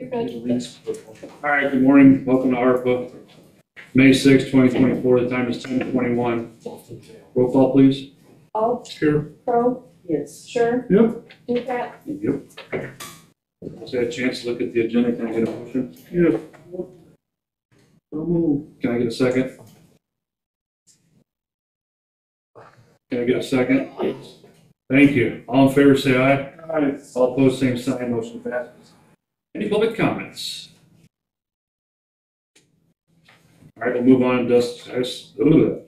You're good. All right, good morning, welcome to ARPA. May sixth, twenty twenty-four, the time is ten twenty-one. Roll call, please. Alt, Here. Pro, Yes. Sure. Yep. Ducat, Yep. Has had a chance to look at the agenda, can I get a motion? Yeah. So move. Can I get a second? Can I get a second? Thank you. All in favor, say aye. Aye. All opposed, same sign, motion passes. Any public comments? All right, we'll move on, discuss,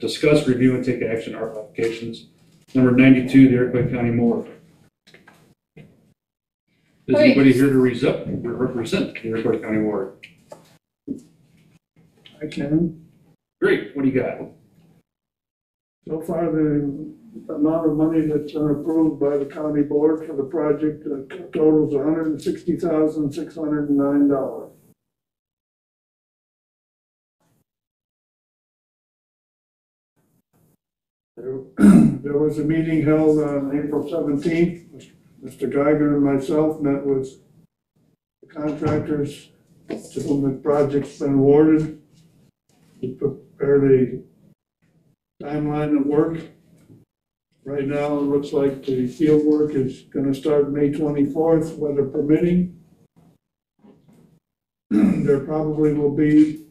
discuss, review, and take action, ARPA applications. Number ninety-two, the Iroquois County morgue. Is Okay. anybody here to resep- represent the Iroquois County morgue? I can. Great, what do you got? So far, the amount of money that's been approved by the county board for the project uh, totals hundred and sixty thousand, six hundred and nine dollars. There was a meeting held on April seventeenth. Mr. Geiger and myself met with the contractors to whom the project's been awarded. We prepared a timeline of work. Right now, it looks like the field work is gonna start May twenty-fourth, weather permitting. There probably will be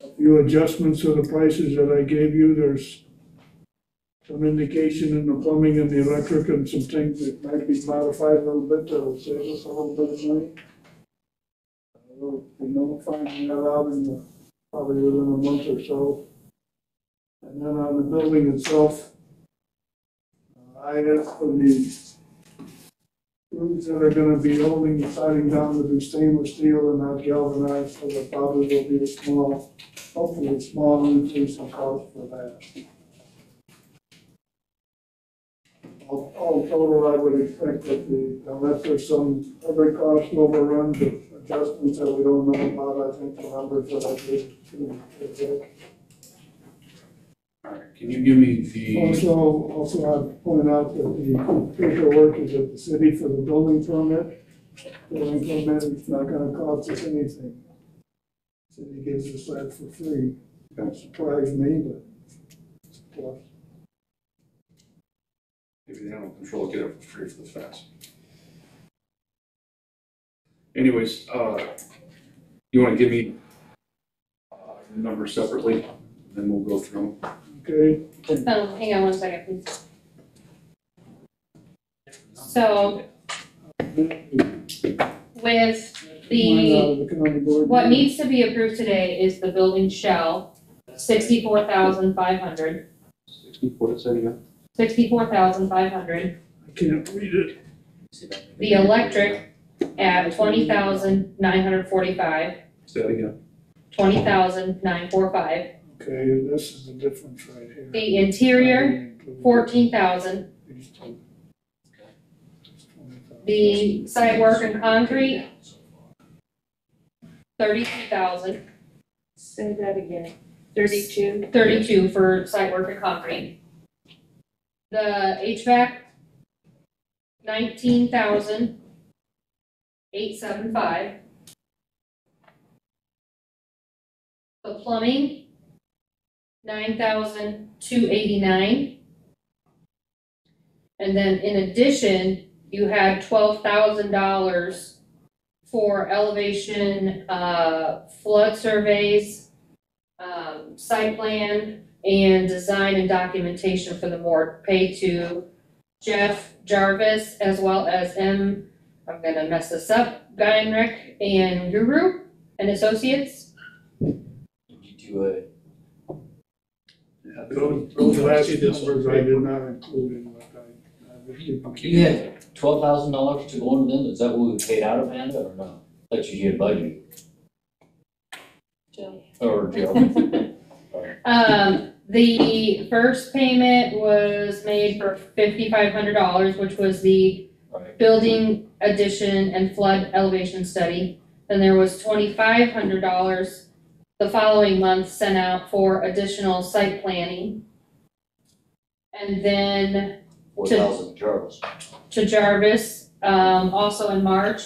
a few adjustments to the prices that I gave you. There's some indication in the plumbing and the electric and some things that might be modified a little bit that'll save us a little bit of money. We'll be notifying that out in the, probably within a month or so. And then on the building itself, uh, I asked for the rooms that are gonna be holding the siding down to be stainless steel and not galvanized, so there probably will be a small, hopefully a small increase in cost for that. All, all total, I would expect that the, unless there's some other cost overruns or adjustments that we don't know about, I think the numbers that I gave should be good. All right, can you give me the, Also, also I'd point out that the paperwork is at the city for the building permit. Building permit is not gonna cost us anything. City gives us that for free. That surprised me, but it's a plus. maybe the animal control get it for free for the fence? Anyways, uh, you wanna give me uh, the numbers separately, then we'll go through them. Okay, um, hang on one second, please. So with mine out the, of the county board. what needs to be approved today is the building shell, sixty-four thousand five hundred, Sixty, what is that again? sixty-four thousand five hundred. I can't read it. The electric at twenty thousand nine hundred forty-five, Say that again. twenty thousand nine four five. Okay, this is the difference right here. The interior, fourteen thousand. The site work and concrete, thirty-two thousand. Say that again. Thirty-two. Thirty-two for site work and concrete. The HVAC, nineteen thousand, eight seven five. The plumbing, nine thousand, two eighty-nine. And then in addition, you had twelve thousand dollars for elevation, uh, flood surveys, um, site plan and design and documentation for the board paid to Jeff Jarvis as well as M, I'm gonna mess this up, Geinrich and Guru and Associates. Did you do those, those last numbers I did not include in what I, I was giving. you had twelve thousand dollars to go into them, is that what we paid out, of Amanda, or no? That you had budget? Jill. Or Jill? Um, the first payment was made for fifty-five hundred dollars, which was the Right, building addition and flood elevation study. Then there was twenty-five hundred dollars the following month sent out for additional site planning. And then four thousand Jarvis. to Jarvis, um, also in March,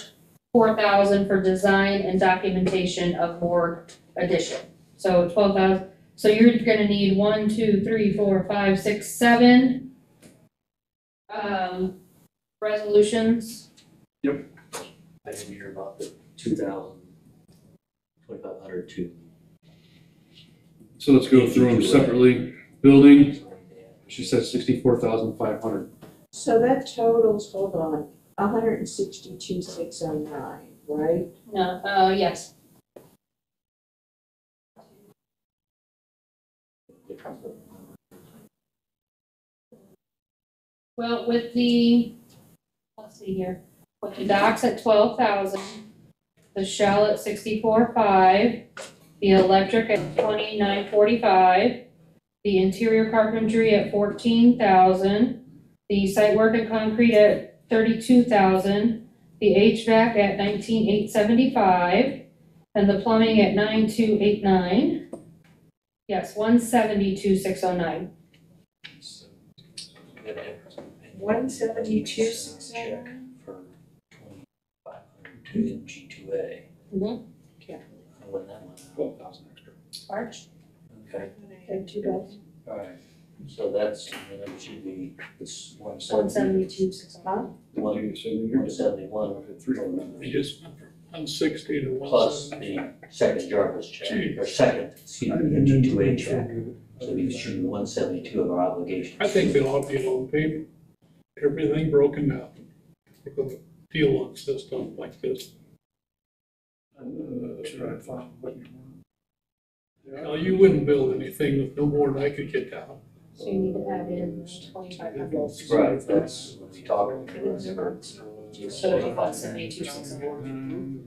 four thousand for design and documentation of board addition. So twelve thousand, so you're gonna need one, two, three, four, five, six, seven um, resolutions. I didn't hear about the two thousand, twenty-five hundred two. So let's go through them separately. Building, she said sixty-four thousand five hundred. So that totals, hold on, a hundred and sixty-two, six oh nine, right? No, uh, yes, well, with the, let's see here, with the docks at twelve thousand, the shell at sixty-four five, the electric at twenty-nine forty-five, the interior carpentry at fourteen thousand, the site work and concrete at thirty-two thousand, the HVAC at nineteen eight seventy-five, and the plumbing at nine two eight nine. Yes, one seventy-two six oh nine. One seventy-two, six oh Check nine? for twenty-five hundred two in G two A. Mhm. When that went out. Twelve thousand extra. March. Okay, And two dollars. alright, so that's, then it should be, it's one One seventy, seventy-two six oh nine. one, You said you're one just- seventy-one Three. We just went from one sixty to one plus seventy. the second Jarvis check, or second, excuse me, the two A check. So we should be one seventy-two of our obligations. I think they ought to be on paper, everything broken down. Because deal on system like this. Uh, try to find what you want. Now, you wouldn't build anything with no more than I could get down. So you need to add in twenty-five hundred. Right, that's what we talked So it'd be one seventy-two six nine.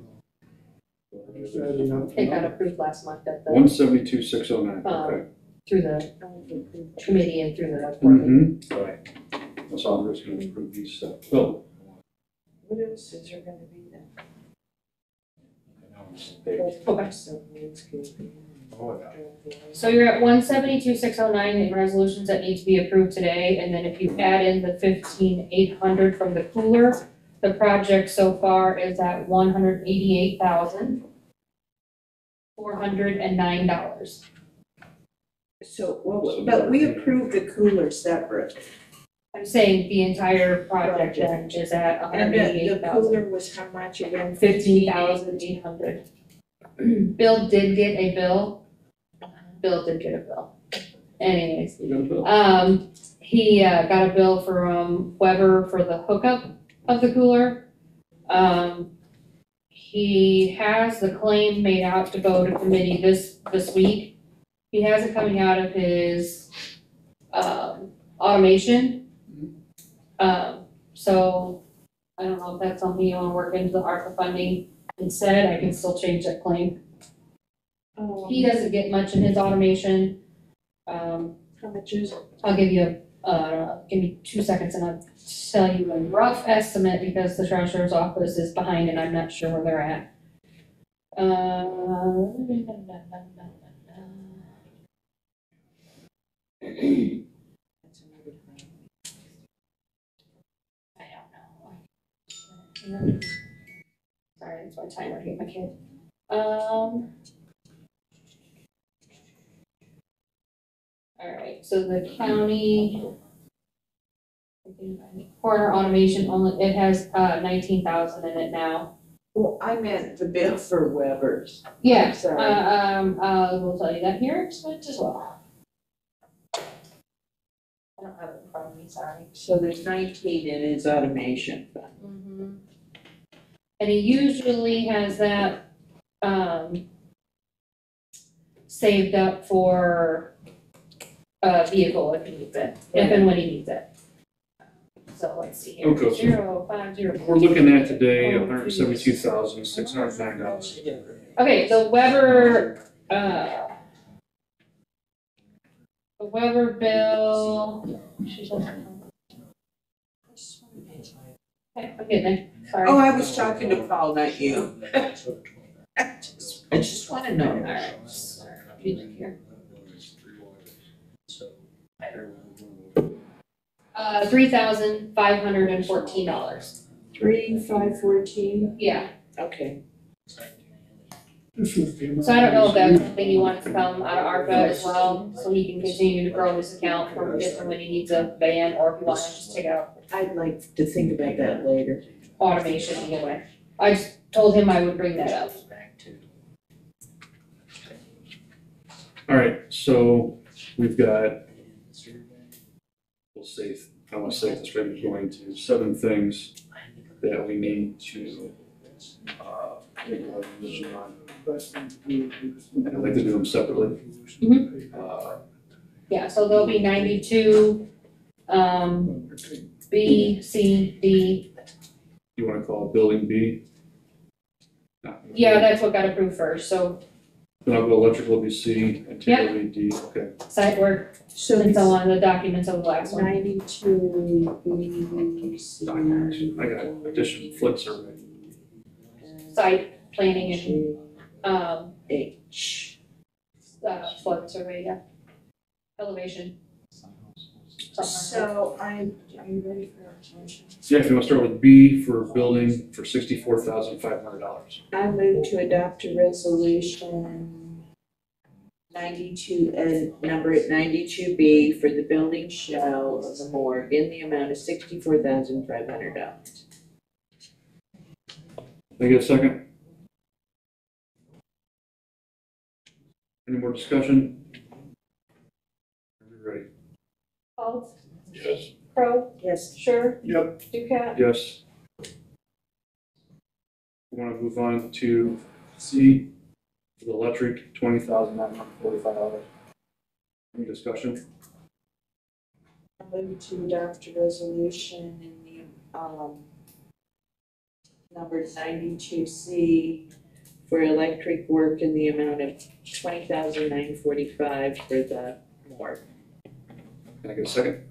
Adding. It got approved last month at the, One seventy-two six oh nine, Um, okay. through the committee and through the board. Mm-hmm. Right. That's all there is going to approve these stuff. Bill, What else is there gonna be then? Okay. So it's gonna be- So you're at one seventy-two six oh nine in resolutions that need to be approved today, and then if you add in the fifteen eight hundred from the cooler, the project so far is at one hundred eighty-eight thousand four hundred and nine dollars. So, well, but we approved the cooler separate, I'm saying the entire project then is at one and hundred the, eighty-eight the thousand. cooler was how much again? Fifteen thousand eight hundred. Bill did get a bill. Bill did get a bill. Anyways, we got a bill. um, he, uh, got a bill from Weber for the hookup of the cooler. Um, he has the claim made out to go to committee this, this week. He has it coming out of his, um, automation. Um, so I don't know if that's something you wanna work into the ARPA funding instead, I can still change that claim. Um, He doesn't get much in his automation. Um, How much is it? I'll give you, uh, give me two seconds and I'll tell you a rough estimate because the treasurer's office is behind and I'm not sure where they're at. Uh. That's another thing. I don't know. Sorry, that's my timer get my kid. Um. Alright, so the county. Coroner automation only, it has uh nineteen thousand in it now. Well, I meant the bill for Weber's. Yeah, uh, Sorry. um, uh, we'll tell you that here, expense as well. I don't have it in front of me, sorry. So there's nineteen in his automation fund. Mhm. And he usually has that, um, saved up for a vehicle if he needs it, if and when he needs it. So let's see here, Okay. zero, five, zero. We're looking at today hundred and seventy-two thousand six hundred nine dollars. Okay, the Weber, uh. The Weber bill. she's Okay, I'm getting there, sorry. Oh, I was talking to Paul, not you. I just, wanna know. Alright, sorry, you look here. So, I heard. Uh, three thousand five hundred and fourteen dollars. Three, five, fourteen, Yeah, Okay, This was the amount. So I don't know if that's something you want to come out of ARPA as well, so he can continue to grow his account for if and when he needs a van, or if you want to just take out I'd like to think about that later. automation anyway. I just told him I would bring that up. All right, so we've got, say, I want to say this, maybe going to seven things that we need to, uh, make a decision on. And I'd like to do them separately. Uh, Yeah, so there'll be ninety-two, um, B, C, D. You want to call it building B? Yeah, that's what got approved first, so Then I'll go electrical be C and Yep. table be D, okay. site work So and so on, the documents of the last one. ninety-two, B, C. I got addition flood survey. Site planning and, um, H. uh, flood survey, yeah. Elevation. Something like that. So I'm, are you ready for a motion? Yeah, if you want to start with B for building for sixty-four thousand five hundred dollars. I move to adopt a resolution ninety-two, uh, number at ninety-two B for the building shell of the morgue in the amount of sixty-four thousand five hundred dollars. Can I get a second? Any more discussion? Are we Ready? Alt, Yes, Pro, Yes, Sure, Yep, Ducat, Yes. We want to move on to C for the electric, twenty thousand nine hundred forty-five dollars. Any discussion? I move to adopt a resolution in the, um, number ninety-two C for electric work in the amount of twenty thousand nine forty-five for the morgue. Can I get a second?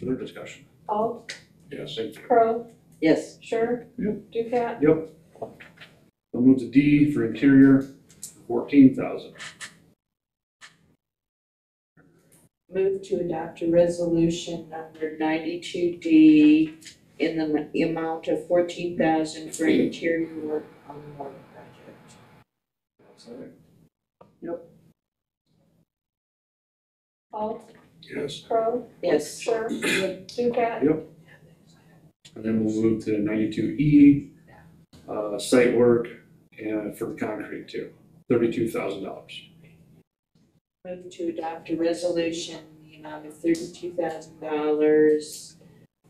Further discussion? Alt, yes, Thank you. Pro, Yes, Sure, Yep. Ducat, Yep. We'll move to D for interior, fourteen thousand. Move to adopt a resolution number ninety-two D in the m- amount of fourteen thousand for interior work on the morgue project. Alt, yes, Pro, Yes, Sure, Ducat, And then we'll move to ninety-two E, uh, site work and for the concrete too, thirty-two thousand dollars. move to adopt a resolution in the amount of thirty-two thousand dollars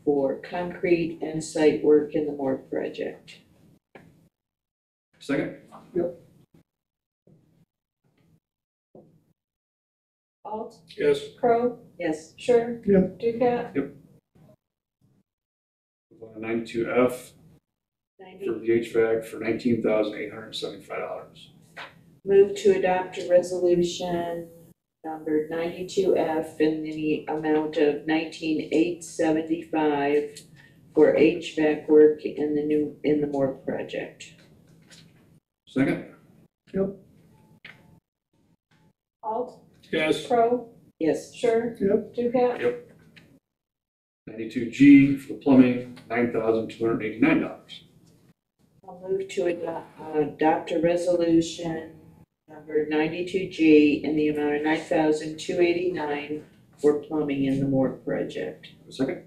for concrete and site work in the morgue project. Second? Alt, yes, Pro, Yes, Sure, Yep. Ducat, Ninety-two F ninety, for the HVAC for nineteen thousand eight hundred seventy-five dollars. move to adopt a resolution number ninety-two F in the amount of nineteen eight seventy-five for HVAC work in the new, in the morgue project. Second? Alt, yes, Pro, Yes, Sure, Yep. Ducat, Ninety-two G for the plumbing, nine thousand two hundred eighty-nine dollars. I'll move to adopt, uh, adopt a resolution number ninety-two G in the amount of nine thousand two eighty-nine for plumbing in the morgue project. Second?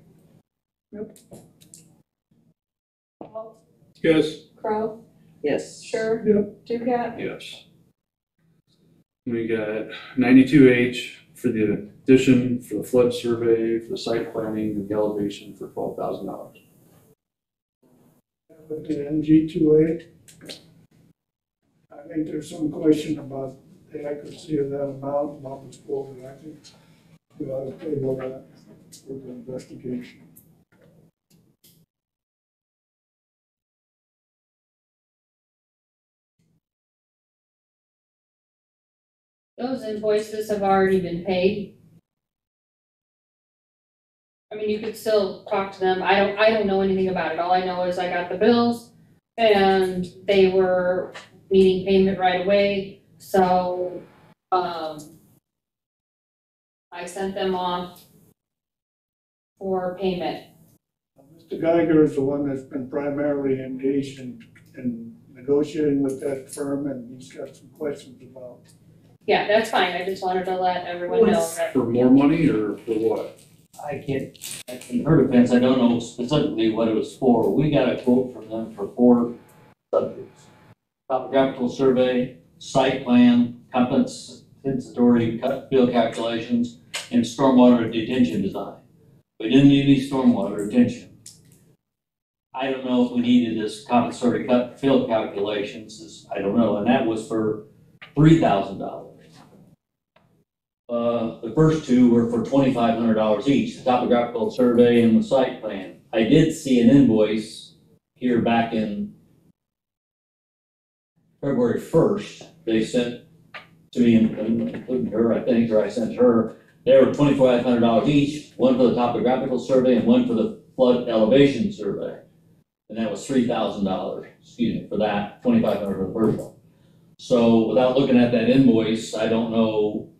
Alt, yes, Pro, Yes. Sure, Yep. Ducat, Yes. We got ninety-two H for the addition, for the flood survey, for the site planning, and the elevation for twelve thousand dollars. with the MG two A. I think there's some question about the accuracy of that amount, what was quoted, I think we ought to table that for the investigation. Those invoices have already been paid. I mean, you could still talk to them, I don't, I don't know anything about it, all I know is I got the bills and they were needing payment right away, so, um, I sent them off for payment. Mr. Geiger is the one that's been primarily engaged in, in negotiating with that firm, and he's got some questions about. Yeah, that's fine, I just wanted to let everyone know that, For more money or for what? I can't, in her defense, I don't know specifically what it was for. We got a quote from them for four subjects. Topographical survey, site plan, compensatory cut field calculations, and stormwater detention design. We didn't need any stormwater detention. I don't know if we needed this compensatory cut field calculations, is- I don't know, and that was for three thousand dollars. Uh, the first two were for twenty-five hundred dollars each, the topographical survey and the site plan. I did see an invoice here back in February first, they sent to me, including her, I think, or I sent her, they were twenty-five hundred dollars each, one for the topographical survey and one for the flood elevation survey. And that was three thousand dollars, excuse me, for that, twenty-five hundred for the first one. So without looking at that invoice, I don't know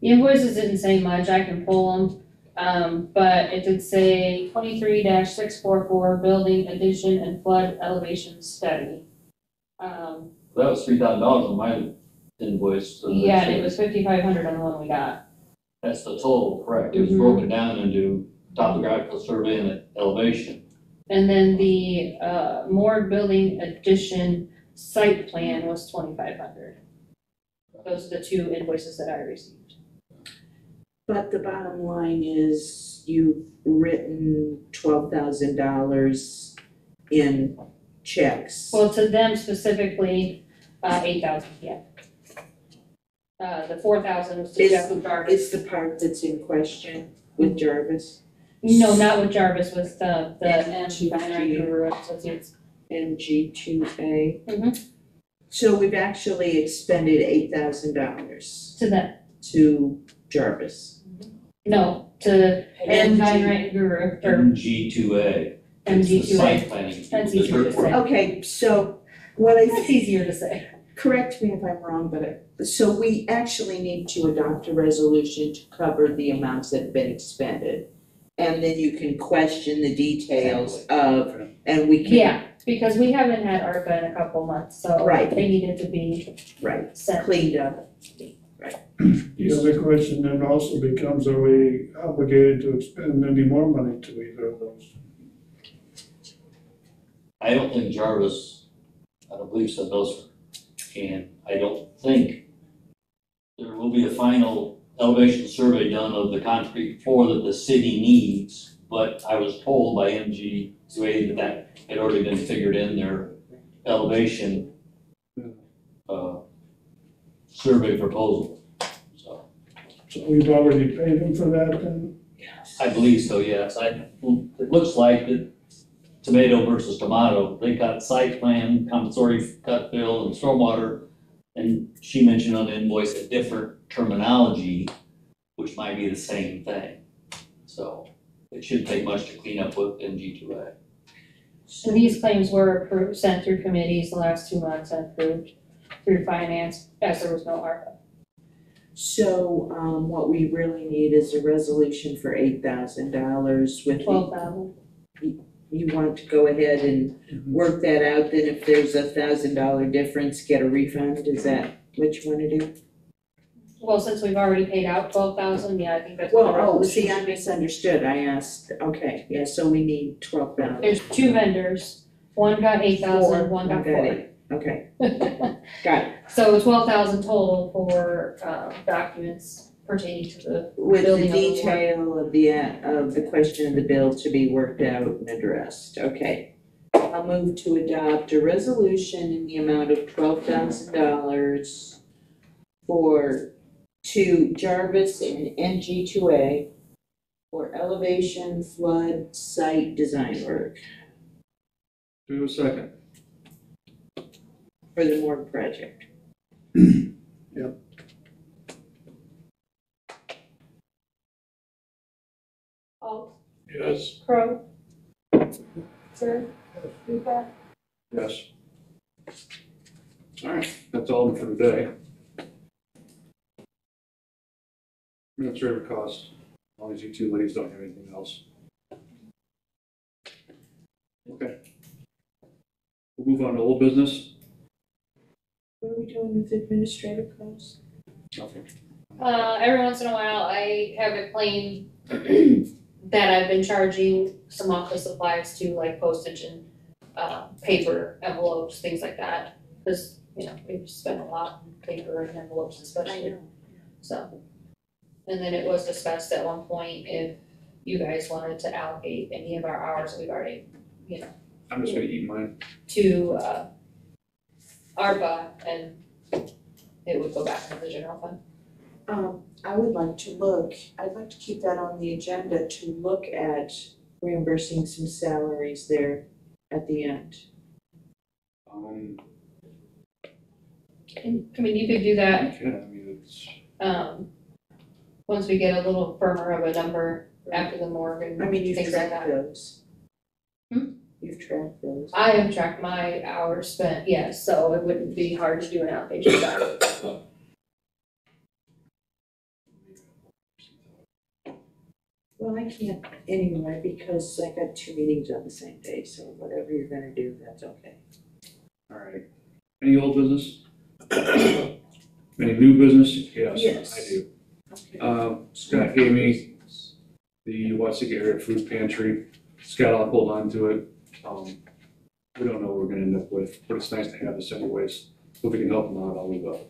the invoices didn't say much, I can pull them. Um, but it did say twenty-three six four four, building addition and flood elevation study. Um, That was three thousand dollars on my invoice. so yeah, and it was fifty-five hundred on the one we got. That's the total, correct, it was Mhm. broken down into topographical survey and elevation. And then the, uh, Moore Building Addition site plan was twenty-five hundred. Those are the two invoices that I received. But the bottom line is you've written twelve thousand dollars in checks. Well, to them specifically, uh, eight thousand, yeah. Uh, the four thousand was to Is- Jeff Jarvis. It's the part that's in question with Jarvis, No, not with Jarvis, was the, the M, M2G. Dynamite Guru Associates. MG two A. Mhm. So we've actually expended eight thousand dollars To them, to Jarvis. No, to M, MG. Dynamite Guru, or MG two A. MG two A. Site planning. That's easier to say. Okay, so what I That's easier to say. correct me if I'm wrong, but, so we actually need to adopt a resolution to cover the amounts that have been expended. And then you can question the details of, and we can. Yeah, because we haven't had ARPA in a couple months, so Right. they needed to be Right, sent. cleaned up. The other question then also becomes, are we obligated to expend any more money to either of those? I don't think Jarvis, I don't believe so, those, and I don't think there will be a final elevation survey done of the concrete floor that the city needs, but I was told by MG two A that that had already been figured in their elevation uh, survey proposal, so. So we've already paid them for that then? I believe so, yes. I, it looks like that tomato versus tomato, they got site plan, compensatory cut fill and stormwater. And she mentioned on the invoice a different terminology, which might be the same thing. So it shouldn't take much to clean up with MG two A. And these claims were approved, sent through committees the last two months and approved through finance, as there was no ARPA. So, um, what we really need is a resolution for eight thousand dollars with the Twelve thousand. you want to go ahead and work that out, then if there's a thousand dollar difference, get a refund, is that what you wanna do? Well, since we've already paid out twelve thousand, yeah, I think that's Well, oh, see, I misunderstood, I asked, okay, yeah, so we need twelve thousand. There's two vendors, one got eight thousand, one got four. Okay, got it, So twelve thousand total for, um, documents pertaining to the, with the Building of the detail of the, uh, of the question of the bill to be worked out and addressed, okay. I'll move to adopt a resolution in the amount of twelve thousand dollars for, to Jarvis and MG two A for elevation flood site design work. Do a second? For the Moore project. Yep. Alt, Yes, Crow, Sir, Luca. Yes. All right, that's all for today. Administrative costs, as long as you two ladies don't have anything else. Okay. We'll move on to old business. What are we doing with administrative costs? Nothing. Uh, every once in a while, I have a claim that I've been charging some office supplies to, like postage and, uh, paper envelopes, things like that. Cause, you know, we've spent a lot on paper and envelopes especially, so. And then it was discussed at one point if you guys wanted to allocate any of our hours that we've already, you know, I'm just gonna eat mine. to, uh, ARPA and it would go back into the general fund. Um, I would like to look, I'd like to keep that on the agenda to look at reimbursing some salaries there at the end. Um, I mean, you could do that, yeah, I mean, it's, um, once we get a little firmer of a number after the morgue I and mean, you've things like tracked that. those. You've tracked those. I have tracked my hours spent, yes, so it wouldn't be hard to do an outpatient side. Well, I can't anyway, because I got two meetings on the same day, so whatever you're gonna do, that's okay. all right. Any old business? Any new business? Yes, Yes. I do. Okay. Um, Scott gave me the Watseka area food pantry. Scott, I'll hold on to it. Um, we don't know what we're gonna end up with, but it's nice to have this anyways. So if we can help them out, I'll leave up.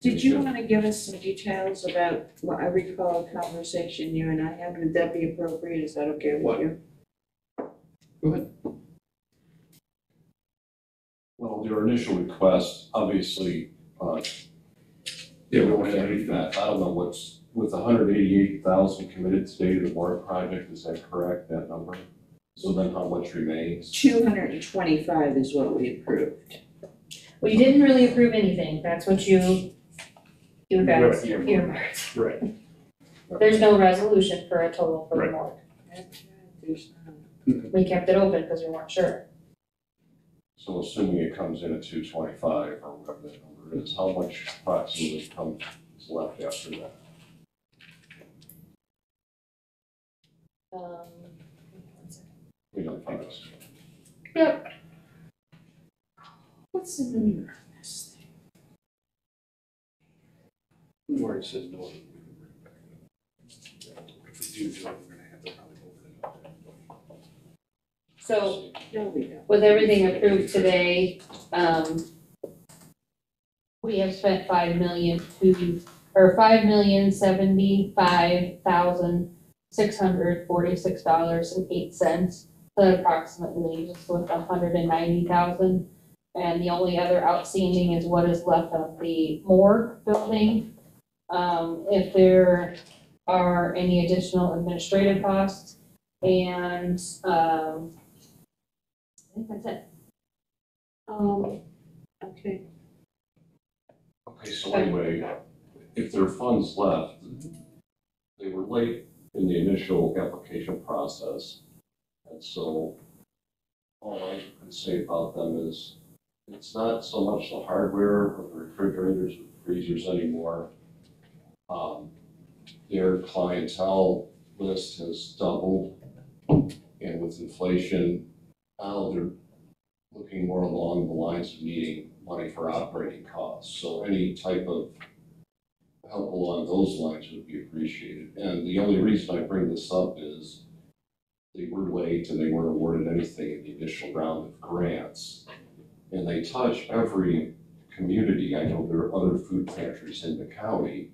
Did you wanna give us some details about, what I recall a conversation you and I had, would that be appropriate, is that okay with What? you? Go ahead. Well, your initial request, obviously, uh, Yeah, we we don't don't have have any anything. fat. I don't know what's, with hundred eighty-eight thousand committed today to the water project, is that correct, that number? So then how much remains? Two hundred and twenty-five is what we approved. Well, you didn't really approve anything, that's what you, you guys Right. earmarked. Right. There's no resolution for a total for the Right. morgue. There's none. We kept it open because we weren't sure. So assuming it comes in at two twenty-five or whatever that number is, how much approximately comes left after that? Um, one second. We don't think it's. Yep, What's the number on this thing? Where it says no. If we do do it, we're gonna have to probably open it up. so No, we don't. with everything approved today, um, we have spent five million two, or five million seventy-five thousand six hundred forty-six dollars and eight cents. That approximately just us with a hundred and ninety thousand. And the only other outstanding is what is left of the morgue building. Um, if there are any additional administrative costs and, um, I think that's it. Um, okay, Okay, so anyway, if there are funds left, they were late in the initial application process. And so all I can say about them is, it's not so much the hardware or the refrigerators or freezers anymore. Um, Their clientele list has doubled, and with inflation, now they're looking more along the lines of needing money for operating costs. So any type of help along those lines would be appreciated. And the only reason I bring this up is they were late and they weren't awarded anything in the initial round of grants. And they touch every community. I know there are other food pantries in the county.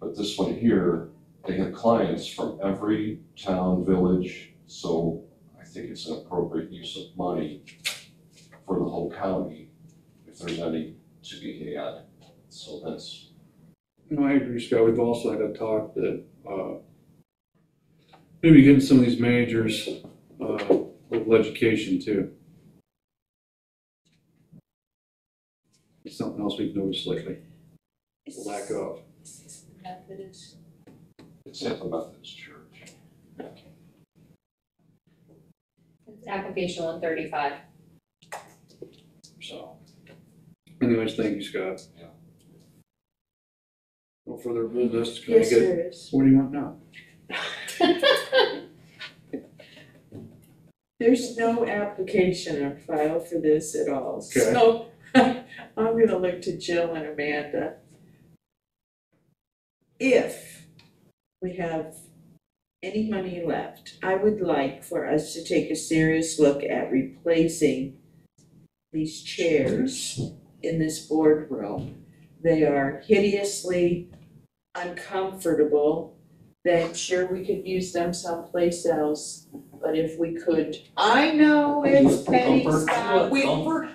But this one here, they have clients from every town, village. So I think it's an appropriate use of money for the whole county, if there's any to be had. So that's, No, I agree, Scott. We've also had a talk that, uh, maybe getting some of these managers, uh, little education too. It's something else we've noticed lately, the lack of. Is this the Methodist? it's at the Methodist Church. It's application one thirty-five. So, anyways, thank you, Scott. Yeah. No further business. Can I Yes, get, there is. what do you want now? There's no application or file for this at all, Okay. so I'm gonna look to Jill and Amanda. If we have any money left, I would like for us to take a serious look at replacing these chairs in this boardroom. They are hideously uncomfortable. Then sure, we could use them someplace else, but if we could, I know it's penny Comfort, stock. We, comfort.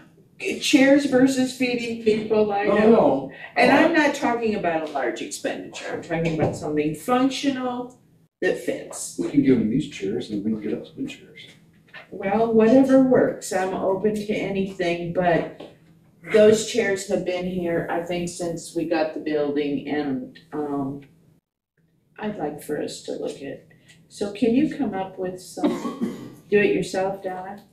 chairs versus feeding people, I know. no. And I'm not talking about a large expenditure, I'm talking about something functional that fits. We can give them these chairs and we can get us good chairs. Well, whatever works, I'm open to anything, but those chairs have been here, I think, since we got the building and, um, I'd like for us to look at. So can you come up with some, do it yourself, Donna?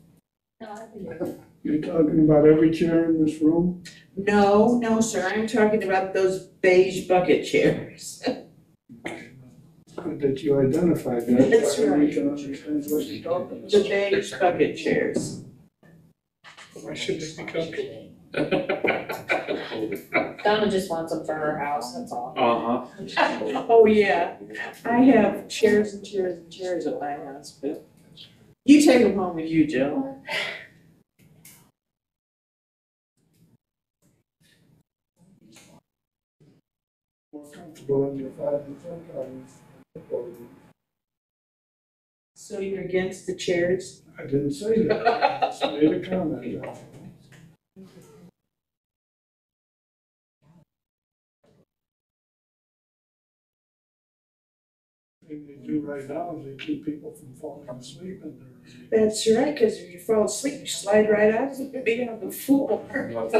You're talking about every chair in this room? No, no, sir, I'm talking about those beige bucket chairs. Good that you identified that. That's so right. We can understand what you're talking. The beige bucket chairs. Why should they be comfortable? Donna just wants them for her house, that's all. Uh-huh. Oh, yeah, I have chairs and chairs and chairs at my house, but you take them home with you, Jill. More comfortable in your five and ten times. So you're against the chairs? I didn't say that, I just made a comment. Thing they do right now is they keep people from falling asleep in there. That's right, cause if you fall asleep, you slide right out and be on the floor. That's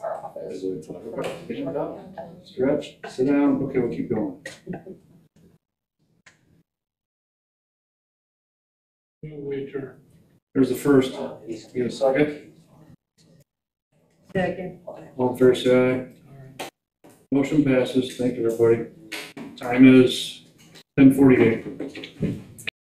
our office. Stretch, sit down, okay, we'll keep going. Move we. There's the first, get a second, Second. all in fair say aye. Motion passes, thank you, everybody. Time is ten forty-eight.